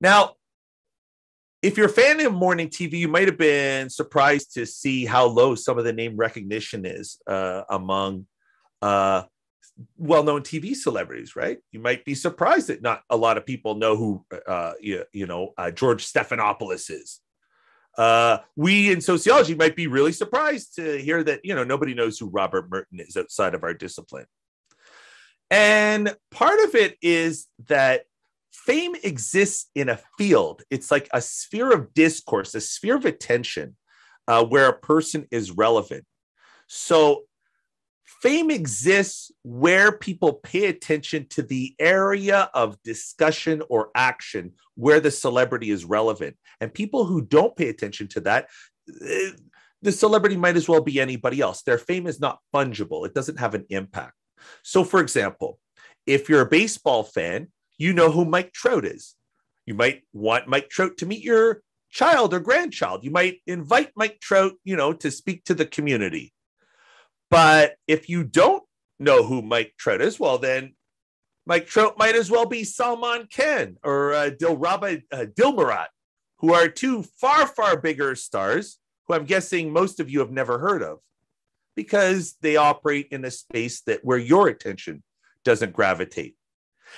Now, if you're a fan of morning TV, you might have been surprised to see how low some of the name recognition is uh, among uh, well-known TV celebrities. Right? You might be surprised that not a lot of people know who uh, you, you know uh, George Stephanopoulos is. Uh, we in sociology might be really surprised to hear that you know nobody knows who Robert Merton is outside of our discipline. And part of it is that fame exists in a field. It's like a sphere of discourse, a sphere of attention uh, where a person is relevant. So fame exists where people pay attention to the area of discussion or action where the celebrity is relevant. And people who don't pay attention to that, eh, the celebrity might as well be anybody else. Their fame is not fungible, it doesn't have an impact. So, for example, if you're a baseball fan, you know who Mike Trout is. You might want Mike Trout to meet your child or grandchild. You might invite Mike Trout, you know, to speak to the community. But if you don't know who Mike Trout is, well, then Mike Trout might as well be Salman Khan or uh, Dilraba uh, Dilmurat, who are two far, far bigger stars who I'm guessing most of you have never heard of because they operate in a space that where your attention doesn't gravitate.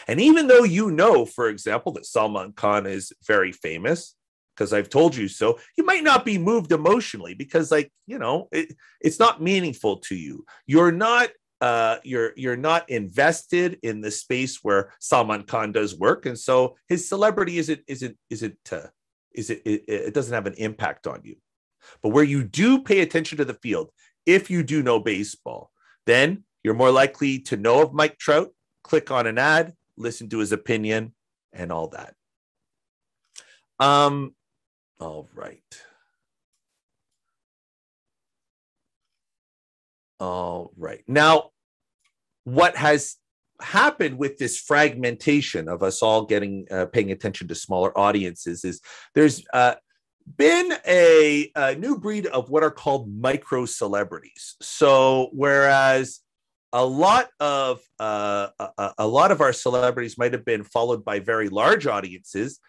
And even though you know, for example, that Salman Khan is very famous, because I've told you so, you might not be moved emotionally because, like, you know, it, it's not meaningful to you. You're not uh, you're you're not invested in the space where Salman Khan does work, and so his celebrity isn't isn't isn't uh, is it, it it doesn't have an impact on you. But where you do pay attention to the field, if you do know baseball, then you're more likely to know of Mike Trout, click on an ad, listen to his opinion, and all that. Um, all right. All right. Now, what has happened with this fragmentation of us all getting uh, paying attention to smaller audiences is there's uh, been a, a, new breed of what are called micro celebrities. So, whereas a lot of uh, a, a, lot of our celebrities might have been followed by very large audiences.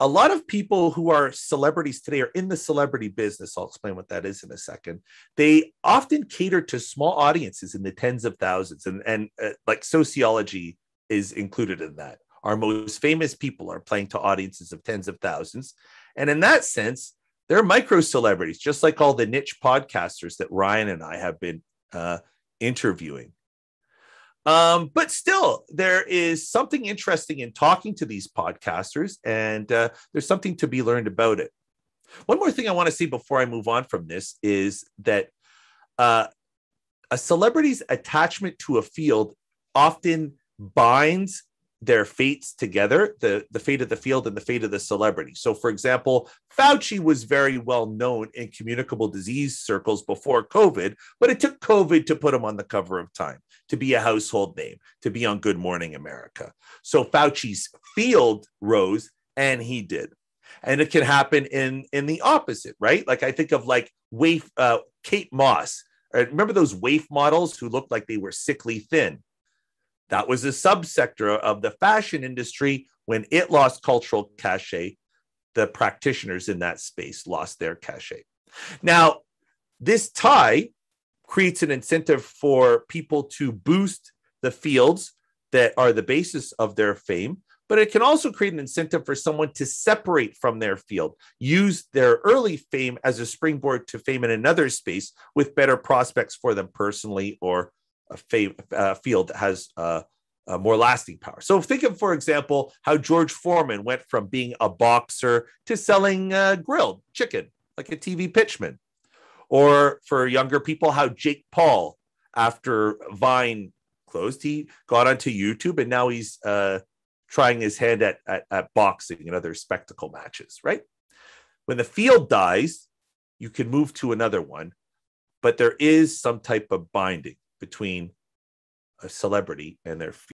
A lot of people who are celebrities today are in the celebrity business. I'll explain what that is in a second. They often cater to small audiences in the tens of thousands, and and uh, like sociology is included in that. Our most famous people are playing to audiences of tens of thousands, and in that sense, they're micro celebrities, just like all the niche podcasters that Ryan and I have been uh, interviewing. Um, but still, there is something interesting in talking to these podcasters, and uh, there's something to be learned about it. One more thing I want to see before I move on from this is that uh, a celebrity's attachment to a field often binds their fates together the, the fate of the field and the fate of the celebrity. So, for example, Fauci was very well known in communicable disease circles before COVID, but it took COVID to put him on the cover of Time, to be a household name, to be on Good Morning America. So, Fauci's field rose, and he did. And it can happen in in the opposite, right? Like I think of like Waif, uh, Kate Moss. Uh, remember those waif models who looked like they were sickly thin? That was a subsector of the fashion industry. When it lost cultural cachet, the practitioners in that space lost their cachet. Now, this tie creates an incentive for people to boost the fields that are the basis of their fame, but it can also create an incentive for someone to separate from their field, use their early fame as a springboard to fame in another space with better prospects for them personally or a fa- uh, field that has uh, uh, more lasting power. So think of, for example, how George Foreman went from being a boxer to selling uh, grilled chicken, like a TV pitchman. Or for younger people, how Jake Paul, after Vine closed, he got onto YouTube and now he's trying his hand at, at, at boxing and other spectacle matches, right? When the field dies, you can move to another one, but there is some type of binding between a celebrity and their